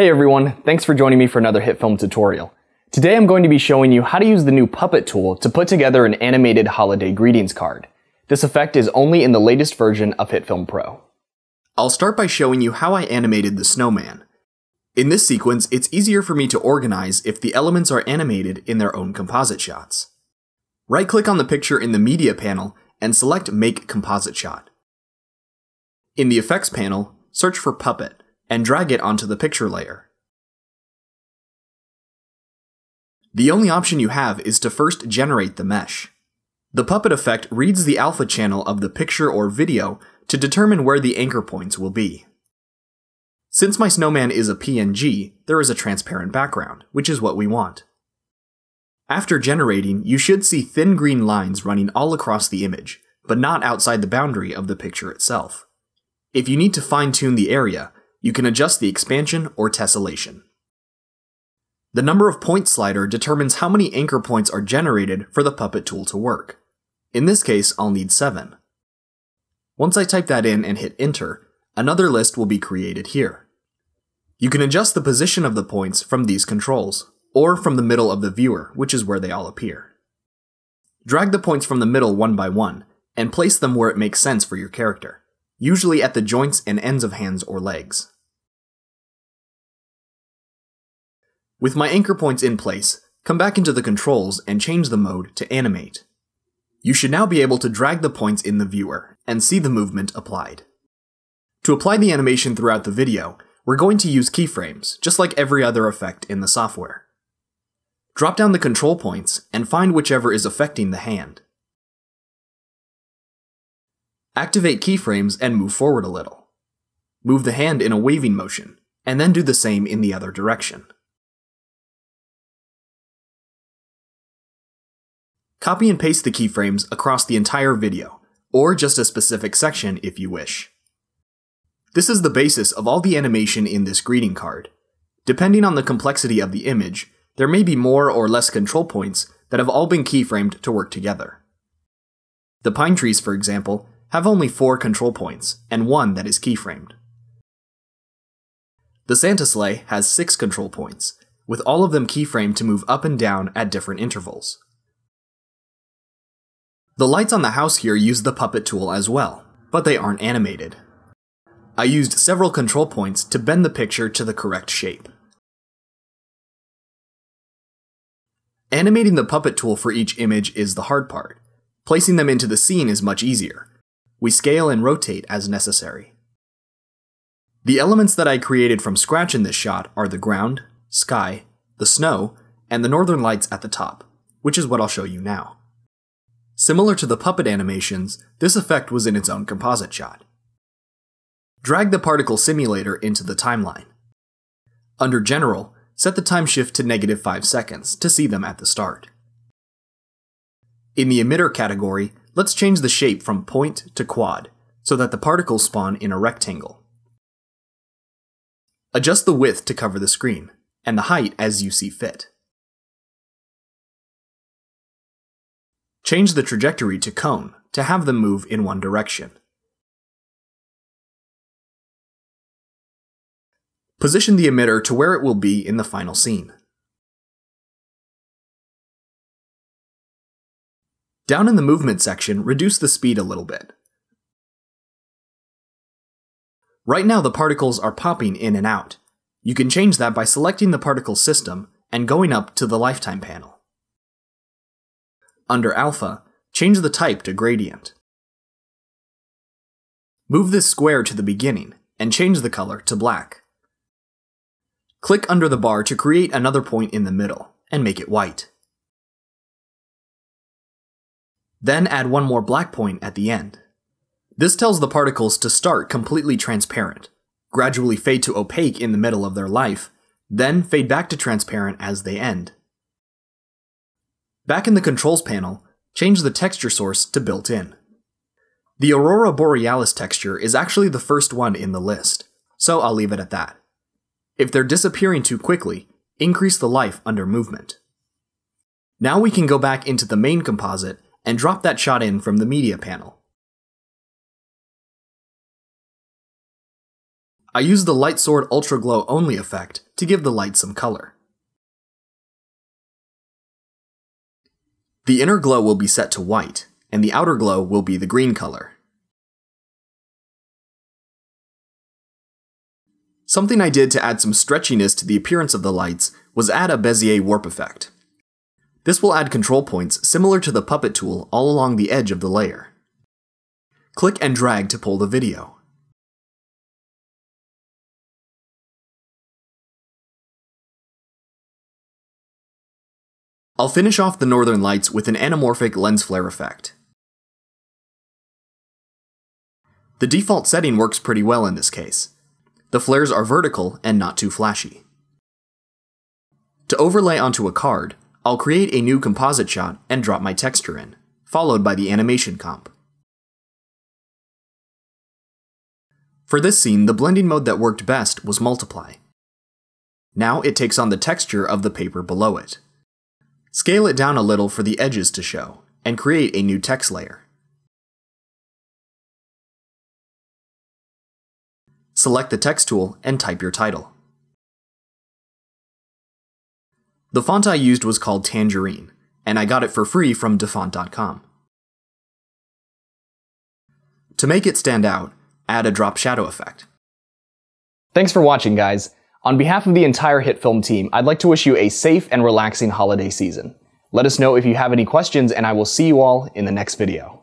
Hey everyone, thanks for joining me for another HitFilm tutorial. Today I'm going to be showing you how to use the new Puppet tool to put together an animated holiday greetings card. This effect is only in the latest version of HitFilm Pro. I'll start by showing you how I animated the snowman. In this sequence, it's easier for me to organize if the elements are animated in their own composite shots. Right-click on the picture in the Media panel and select Make Composite Shot. In the Effects panel, search for Puppet and drag it onto the picture layer. The only option you have is to first generate the mesh. The puppet effect reads the alpha channel of the picture or video to determine where the anchor points will be. Since my snowman is a PNG, there is a transparent background, which is what we want. After generating, you should see thin green lines running all across the image, but not outside the boundary of the picture itself. If you need to fine tune the area, you can adjust the expansion or tessellation. The number of points slider determines how many anchor points are generated for the Puppet tool to work. In this case, I'll need 7. Once I type that in and hit enter, another list will be created here. You can adjust the position of the points from these controls, or from the middle of the viewer, which is where they all appear. Drag the points from the middle one by one, and place them where it makes sense for your character usually at the joints and ends of hands or legs. With my anchor points in place, come back into the controls and change the mode to animate. You should now be able to drag the points in the viewer and see the movement applied. To apply the animation throughout the video, we're going to use keyframes, just like every other effect in the software. Drop down the control points and find whichever is affecting the hand. Activate keyframes and move forward a little. Move the hand in a waving motion, and then do the same in the other direction. Copy and paste the keyframes across the entire video, or just a specific section if you wish. This is the basis of all the animation in this greeting card. Depending on the complexity of the image, there may be more or less control points that have all been keyframed to work together. The pine trees, for example, have only four control points, and one that is keyframed. The Santa sleigh has six control points, with all of them keyframed to move up and down at different intervals. The lights on the house here use the puppet tool as well, but they aren't animated. I used several control points to bend the picture to the correct shape. Animating the puppet tool for each image is the hard part. Placing them into the scene is much easier, we scale and rotate as necessary. The elements that I created from scratch in this shot are the ground, sky, the snow, and the northern lights at the top, which is what I'll show you now. Similar to the puppet animations, this effect was in its own composite shot. Drag the particle simulator into the timeline. Under General, set the time shift to negative 5 seconds to see them at the start. In the emitter category, Let's change the shape from point to quad, so that the particles spawn in a rectangle. Adjust the width to cover the screen, and the height as you see fit. Change the trajectory to cone to have them move in one direction. Position the emitter to where it will be in the final scene. Down in the movement section, reduce the speed a little bit. Right now the particles are popping in and out. You can change that by selecting the particle system and going up to the lifetime panel. Under alpha, change the type to gradient. Move this square to the beginning and change the color to black. Click under the bar to create another point in the middle and make it white. Then add one more black point at the end. This tells the particles to start completely transparent, gradually fade to opaque in the middle of their life, then fade back to transparent as they end. Back in the controls panel, change the texture source to built-in. The Aurora Borealis texture is actually the first one in the list, so I'll leave it at that. If they're disappearing too quickly, increase the life under movement. Now we can go back into the main composite and drop that shot in from the media panel. I use the Light Sword Ultra Glow Only effect to give the light some color. The inner glow will be set to white, and the outer glow will be the green color. Something I did to add some stretchiness to the appearance of the lights was add a Bezier warp effect. This will add control points similar to the puppet tool all along the edge of the layer. Click and drag to pull the video. I'll finish off the northern lights with an anamorphic lens flare effect. The default setting works pretty well in this case. The flares are vertical and not too flashy. To overlay onto a card, I'll create a new composite shot and drop my texture in, followed by the animation comp. For this scene, the blending mode that worked best was multiply. Now it takes on the texture of the paper below it. Scale it down a little for the edges to show, and create a new text layer. Select the text tool and type your title. The font I used was called Tangerine, and I got it for free from dafont.com. To make it stand out, add a drop shadow effect. Thanks for watching, guys. On behalf of the entire HitFilm team, I'd like to wish you a safe and relaxing holiday season. Let us know if you have any questions, and I will see you all in the next video.